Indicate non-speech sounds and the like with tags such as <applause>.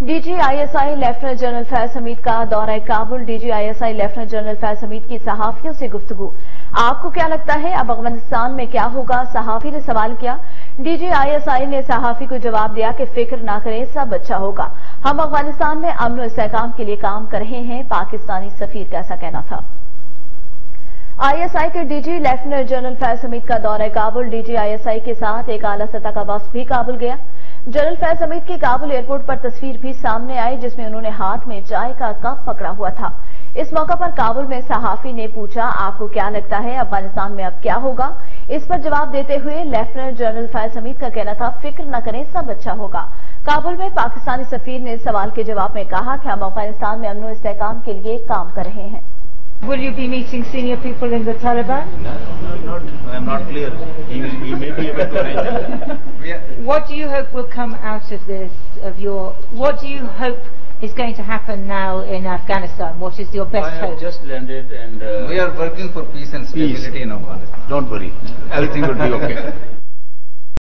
DG ISI lieutenant general Faiz Hamid का दौरा Kabul. DG ISI lieutenant general Faiz Hamid की सहाफियों से गुफ्तगु। आपको क्या लगता है अब अफ़गानिस्तान में क्या होगा? सहाफी ने सवाल किया। डीजीआईएसआई ने सहाफी को जवाब दिया कि फ़िक्र ना करें, सब अच्छा होगा। हम अफ़गानिस्तान में अमन इसकाम के लिए काम कर रहे हैं, पाकिस्तानी सफीर का ऐसा कहना था। आईएसआई के DG lieutenant general Faiz Hamid का दौरा काबुल। डीजीआईएसआई के साथ एक आला सतह का वक्त भी काबुल गया। जनरल फैज हमीद की काबुल एयरपोर्ट पर तस्वीर भी सामने आई, जिसमें उन्होंने हाथ में चाय का कप पकड़ा हुआ था। इस मौका पर काबुल में सहाफी ने पूछा, आपको क्या लगता है अफ़गानिस्तान में अब क्या होगा? इस पर जवाब देते हुए लेफ्टिनेंट जनरल फैज हमीद का कहना था, फ़िक्र न करें, सब अच्छा होगा। काबुल में पाकिस्तानी सफीर ने सवाल के जवाब में कहा कि हम अफ़गानिस्तान में अमनो इसकाम के लिए काम कर रहे हैं। Will you be meeting senior people in the Taliban? No, not, I'm not clear. He, will, he may be able to arrange What do you hope will come out of this, of your, what do you hope is going to happen now in Afghanistan? What is your best I have hope? just landed and... Uh, We are working for peace and stability Peace. in Afghanistan. Don't worry. Everything will be okay. <laughs>